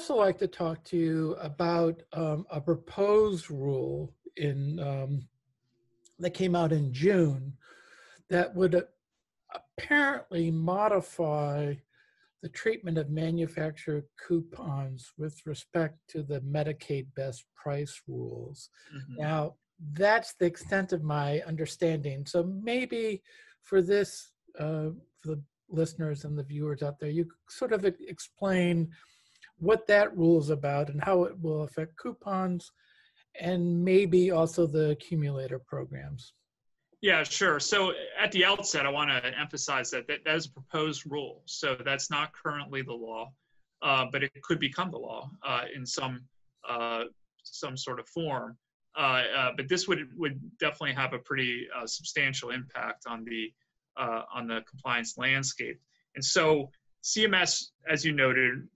also like to talk to you about um, a proposed rule in um, that came out in June that would apparently modify the treatment of manufacturer coupons with respect to the Medicaid best price rules. Mm-hmm. Now, that's the extent of my understanding. So maybe for this, uh, for the listeners and the viewers out there, you sort of explain what that rule is about and how it will affect coupons and maybe also the accumulator programs. Yeah, sure. So at the outset, I want to emphasize that, that that is a proposed rule. So that's not currently the law, uh, but it could become the law uh, in some uh, some sort of form. Uh, uh, but this would would definitely have a pretty uh, substantial impact on the on the compliance landscape. And so CMS, as you noted,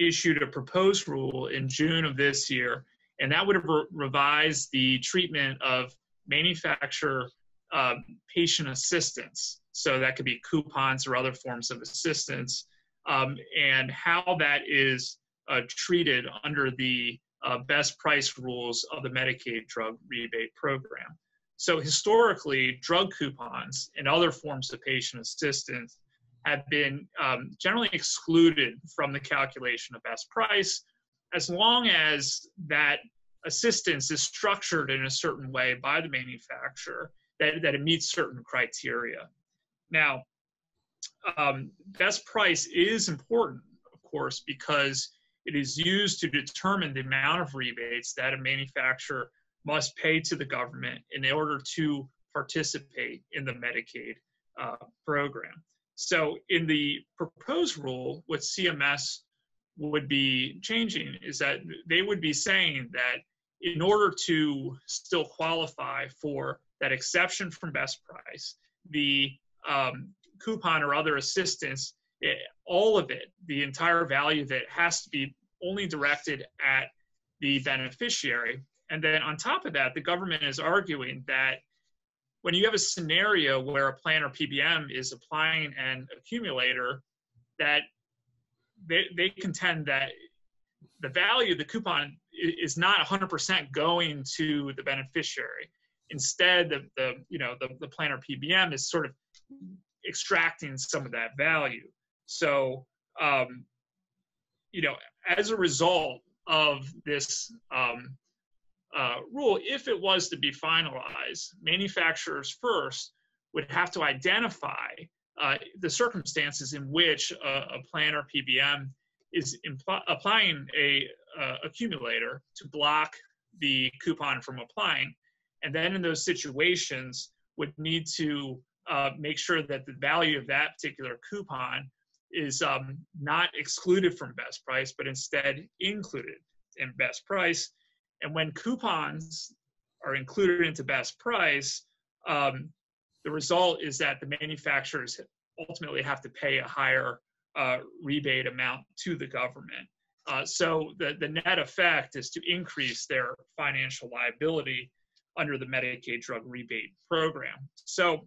issued a proposed rule in June of this year, and that would have re- revised the treatment of manufacturer uh, patient assistance. So that could be coupons or other forms of assistance, um, and how that is uh, treated under the uh, best price rules of the Medicaid drug rebate program. So historically, drug coupons and other forms of patient assistance have been um, generally excluded from the calculation of best price as long as that assistance is structured in a certain way by the manufacturer that, that it meets certain criteria. Now, um, best price is important, of course, because it is used to determine the amount of rebates that a manufacturer must pay to the government in order to participate in the Medicaid uh, program. So, in the proposed rule, what CMS would be changing is that they would be saying that in order to still qualify for that exception from best price, the um, coupon or other assistance, it, all of it, the entire value of it has to be only directed at the beneficiary. And then on top of that, the government is arguing that when you have a scenario where a plan or PBM is applying an accumulator, that they, they contend that the value of the coupon is not 100% going to the beneficiary. Instead, the, the you know the, the plan or PBM is sort of extracting some of that value. So um, you know, as a result of this um, uh, rule, if it was to be finalized, manufacturers first would have to identify uh, the circumstances in which a, a plan or PBM is impl- applying a uh, accumulator to block the coupon from applying and then in those situations would need to uh, make sure that the value of that particular coupon is um, not excluded from best price, but instead included in best price. And when coupons are included into best price, um, the result is that the manufacturers ultimately have to pay a higher uh, rebate amount to the government. Uh, so the, the net effect is to increase their financial liability under the Medicaid drug rebate program. So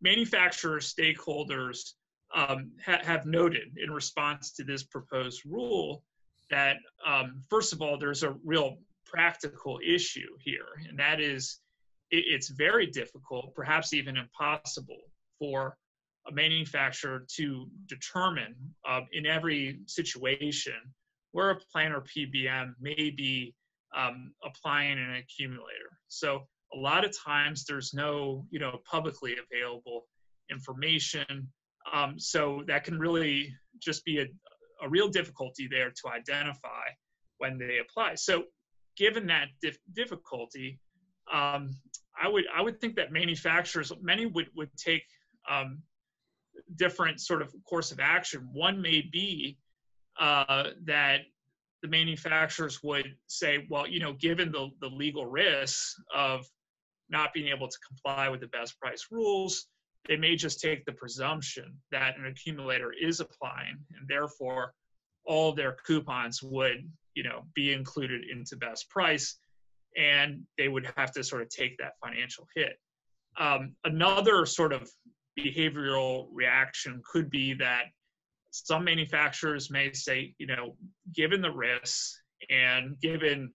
manufacturer stakeholders um, ha- have noted in response to this proposed rule that, um, first of all, there's a real practical issue here, and that is it, it's very difficult, perhaps even impossible, for a manufacturer to determine uh, in every situation where a plan or PBM may be um, applying an accumulator. So a lot of times there's no, you know, publicly available information. Um, so that can really just be a, a real difficulty there to identify when they apply. So given that dif- difficulty, um, I would I would think that manufacturers many would would take um, different sort of course of action. One may be uh, that the manufacturers would say, well, you know, given the, the legal risks of not being able to comply with the best price rules, they may just take the presumption that an accumulator is applying, and therefore all their coupons would, you know, be included into best price, and they would have to sort of take that financial hit. Um, another sort of behavioral reaction could be that some manufacturers may say, you know, given the risks and given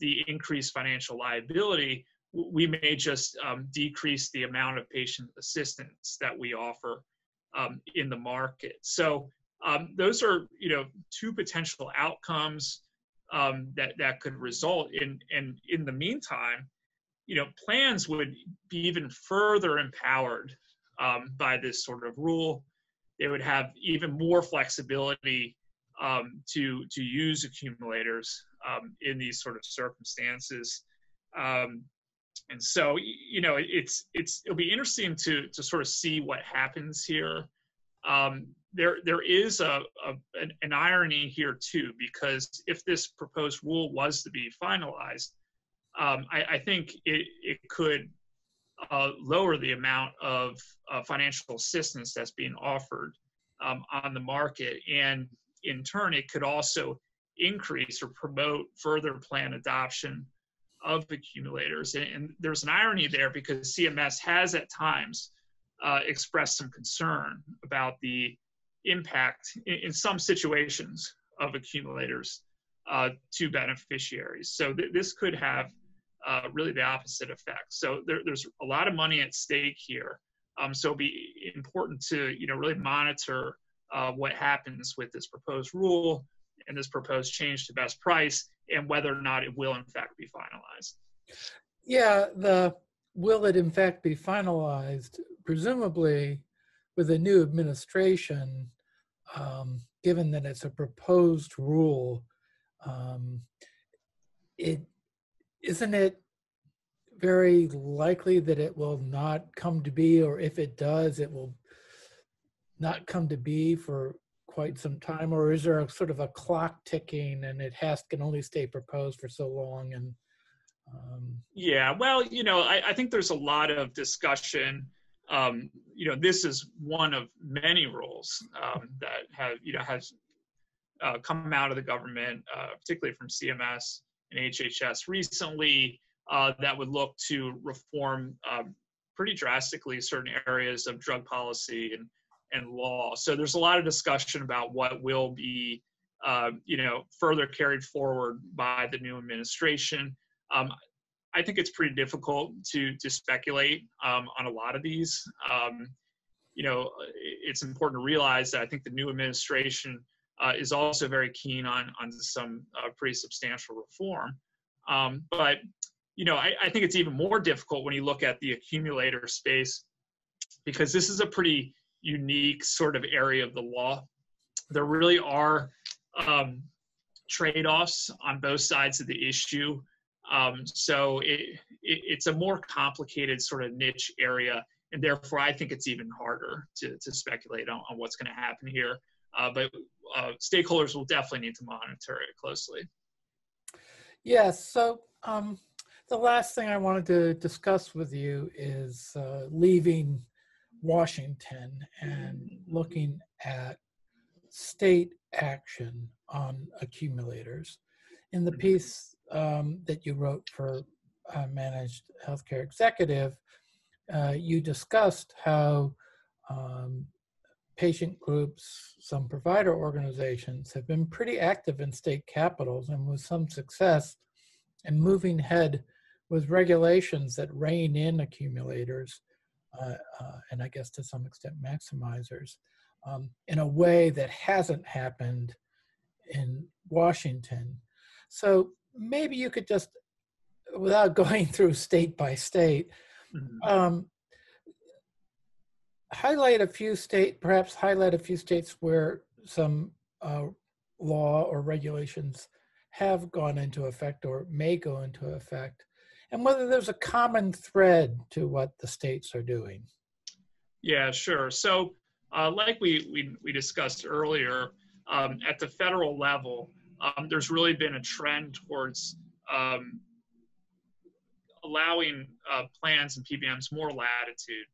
the increased financial liability, we may just um, decrease the amount of patient assistance that we offer um, in the market. So um, those are, you know, two potential outcomes um, that that could result in. And in the meantime, you know, plans would be even further empowered um, by this sort of rule. They would have even more flexibility um, to to use accumulators um, in these sort of circumstances. Um, and so, you know, it's it's it'll be interesting to to sort of see what happens here. There there is a, a an, an, irony here too, because if this proposed rule was to be finalized, um, I, I, think it it could uh, lower the amount of uh, financial assistance that's being offered um, on the market, and in turn, it could also increase or promote further plan adoption of accumulators. And, and there's an irony there because CMS has at times uh, expressed some concern about the impact in, in some situations of accumulators uh, to beneficiaries. So th- this could have uh, really the opposite effect. So there, there's a lot of money at stake here. Um, so it'll be important to you know really monitor uh, what happens with this proposed rule and this proposed change to best price and whether or not it will in fact be finalized. Yeah, the will it in fact be finalized? Presumably, with a new administration, um, given that it's a proposed rule, um, it isn't it very likely that it will not come to be, or if it does, it will not come to be for quite some time, or is there a sort of a clock ticking and it has can only stay proposed for so long? And um... yeah, well, you know, I, I, think there's a lot of discussion. Um, you know, this is one of many rules um, that have you know has uh, come out of the government, uh, particularly from CMS and HHS recently, uh, that would look to reform um, pretty drastically certain areas of drug policy and and law. So there's a lot of discussion about what will be, uh, you know, further carried forward by the new administration. Um, I think it's pretty difficult to to speculate um, on a lot of these. Um, you know, it's important to realize that I think the new administration uh, is also very keen on on some uh, pretty substantial reform. Um, but you know, I, I think it's even more difficult when you look at the accumulator space because this is a pretty unique sort of area of the law. There really are um, trade offs on both sides of the issue. Um, so it, it, it's a more complicated sort of niche area. And therefore, I think it's even harder to, to speculate on, on what's going to happen here. Uh, but uh, stakeholders will definitely need to monitor it closely. Yes. So um, the last thing I wanted to discuss with you is uh, leaving Washington and looking at state action on accumulators. In the piece um, that you wrote for uh, Managed Healthcare Executive, uh, you discussed how um, patient groups, some provider organizations have been pretty active in state capitals and with some success in moving ahead with regulations that rein in accumulators uh, uh, and I guess to some extent maximizers, um, in a way that hasn't happened in Washington. So maybe you could just, without going through state by state, mm-hmm. um, highlight a few state, perhaps highlight a few states where some uh, law or regulations have gone into effect or may go into effect and whether there's a common thread to what the states are doing. Yeah, sure. So, uh, like we, we, we discussed earlier, um, at the federal level, um, there's really been a trend towards um, allowing uh, plans and PBMs more latitude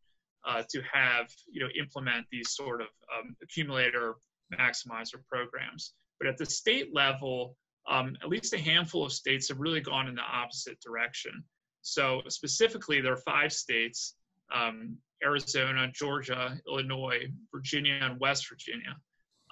uh, to have, you know, implement these sort of um, accumulator maximizer programs. But at the state level, um, at least a handful of states have really gone in the opposite direction. So specifically, there are five states, um, Arizona, Georgia, Illinois, Virginia, and West Virginia,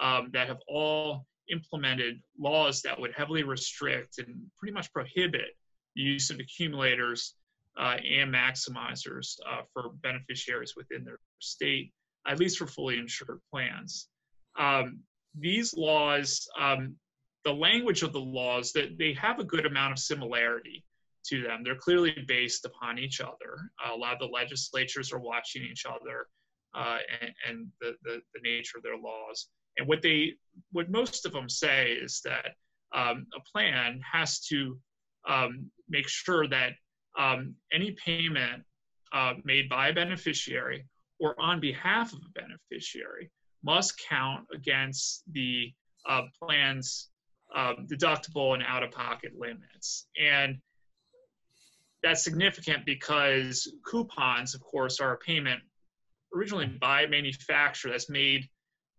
um, that have all implemented laws that would heavily restrict and pretty much prohibit the use of accumulators uh, and maximizers uh, for beneficiaries within their state, at least for fully insured plans. Um, these laws, um, the language of the laws, that they have a good amount of similarity to them. They're clearly based upon each other. Uh, a lot of the legislatures are watching each other uh, and, and the, the, the, nature of their laws. And what they, what most of them say is that um, a plan has to um, make sure that um, any payment uh, made by a beneficiary or on behalf of a beneficiary must count against the uh, plan's um, deductible and out-of-pocket limits. And that's significant because coupons, of course, are a payment originally by a manufacturer that's made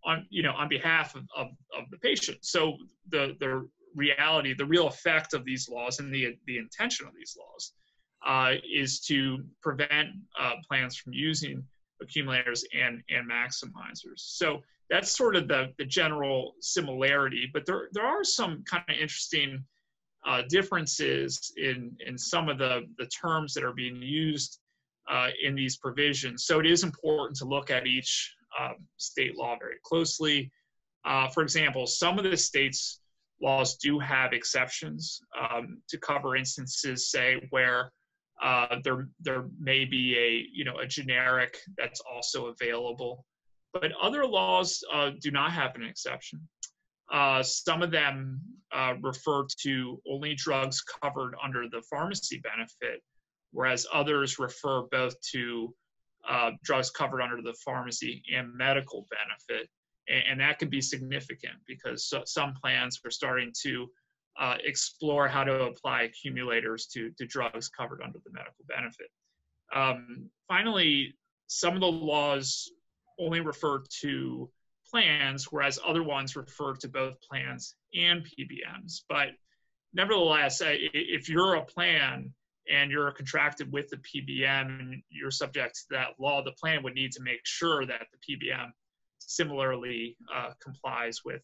on you know on behalf of, of, of the patient. So the the reality, the real effect of these laws and the the intention of these laws uh, is to prevent uh, plans from using accumulators and and maximizers. So that's sort of the the general similarity, but there there are some kind of interesting uh, differences in in some of the the terms that are being used uh, in these provisions. So it is important to look at each um, state law very closely. Uh, for example, some of the states' laws do have exceptions um, to cover instances, say, where uh, there there may be a you know a generic that's also available, but other laws uh, do not have an exception. Uh, some of them uh, refer to only drugs covered under the pharmacy benefit, whereas others refer both to uh, drugs covered under the pharmacy and medical benefit. And, and that can be significant because so, some plans are starting to uh, explore how to apply accumulators to, to drugs covered under the medical benefit. Um, finally, some of the laws only refer to plans, whereas other ones refer to both plans and PBMs. But nevertheless, if you're a plan and you're contracted with the PBM and you're subject to that law, the plan would need to make sure that the PBM similarly uh, complies with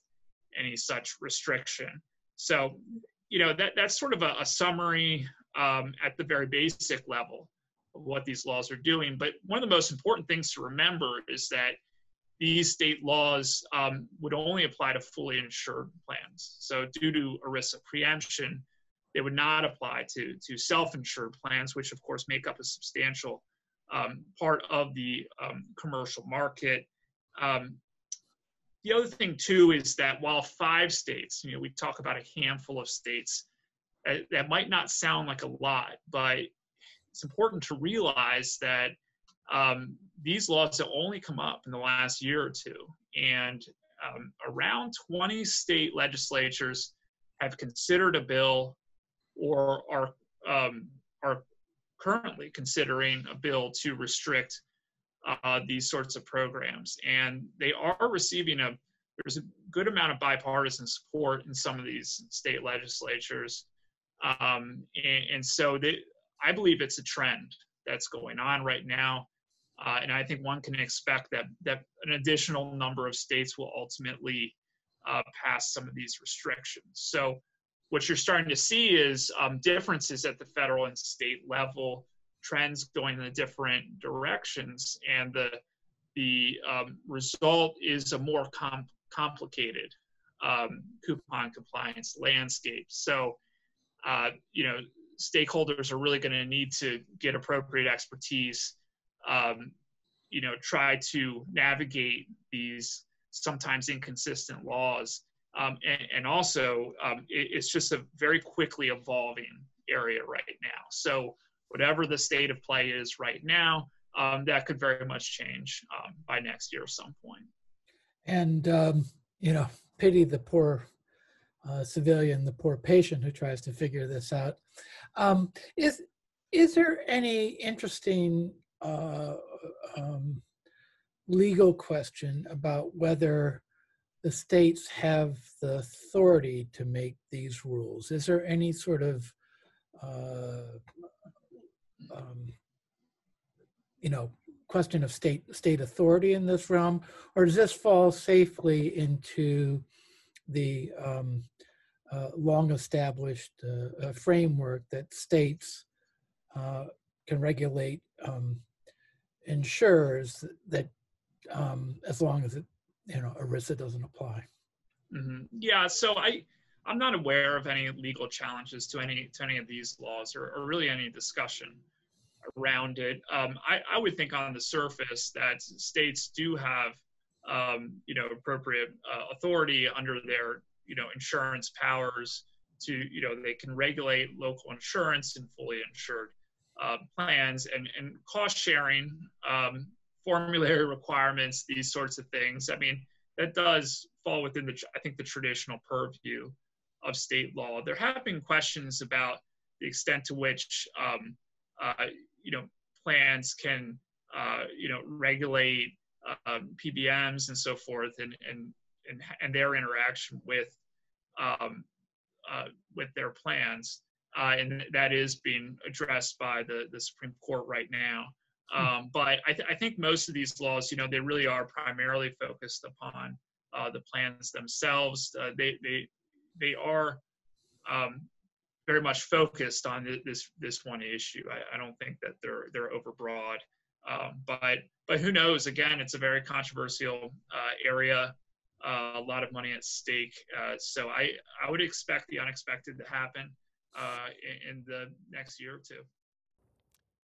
any such restriction. So, you know, that, that's sort of a, a summary um, at the very basic level of what these laws are doing. But one of the most important things to remember is that these state laws um, would only apply to fully insured plans. So, due to ERISA preemption, they would not apply to, to self insured plans, which of course make up a substantial um, part of the um, commercial market. Um, the other thing, too, is that while five states, you know, we talk about a handful of states, uh, that might not sound like a lot, but it's important to realize that um, these laws have only come up in the last year or two, and um, around 20 state legislatures have considered a bill or are um, are currently considering a bill to restrict uh, these sorts of programs, and they are receiving a there's a good amount of bipartisan support in some of these state legislatures, um, and, and, so they, I believe it's a trend that's going on right now. Uh, and I think one can expect that that an additional number of states will ultimately uh, pass some of these restrictions. So what you're starting to see is um, differences at the federal and state level, trends going in the different directions, and the the um, result is a more com- complicated um, coupon compliance landscape. So, uh, you know, stakeholders are really going to need to get appropriate expertise um, you know, try to navigate these sometimes inconsistent laws. Um, and, and, also, um, it, it's just a very quickly evolving area right now. So, whatever the state of play is right now, um, that could very much change um, by next year at some point. And, um, you know, pity the poor uh, civilian, the poor patient who tries to figure this out. Um, is is there any interesting uh, legal question about whether the states have the authority to make these rules. Is there any sort of, uh, um, you know, question of state state authority in this realm, or does this fall safely into the um, uh, long-established uh, uh, framework that states uh, can regulate um, insurers that um, as long as it you know ERISA doesn't apply. hmm Yeah, so I I'm not aware of any legal challenges to any to any of these laws or, or really any discussion around it. Um, I, I would think on the surface that states do have um, you know appropriate uh, authority under their you know insurance powers to you know they can regulate local insurance and fully insured uh, plans and and cost sharing um, formulary requirements these sorts of things. I mean that does fall within the i think the traditional purview of state law. There have been questions about the extent to which um, uh, you know plans can uh, you know regulate um, PBMs and so forth, and and and, and their interaction with um, uh, with their plans, uh, and that is being addressed by the the Supreme Court right now. Um, but I, th- I, think most of these laws, you know, they really are primarily focused upon uh, the plans themselves. Uh, they they they are um, very much focused on this this one issue. I, I don't think that they're they're overbroad. Um, but but who knows? Again, it's a very controversial uh, area, uh, a lot of money at stake. Uh, so I I would expect the unexpected to happen uh, in, in the next year or two.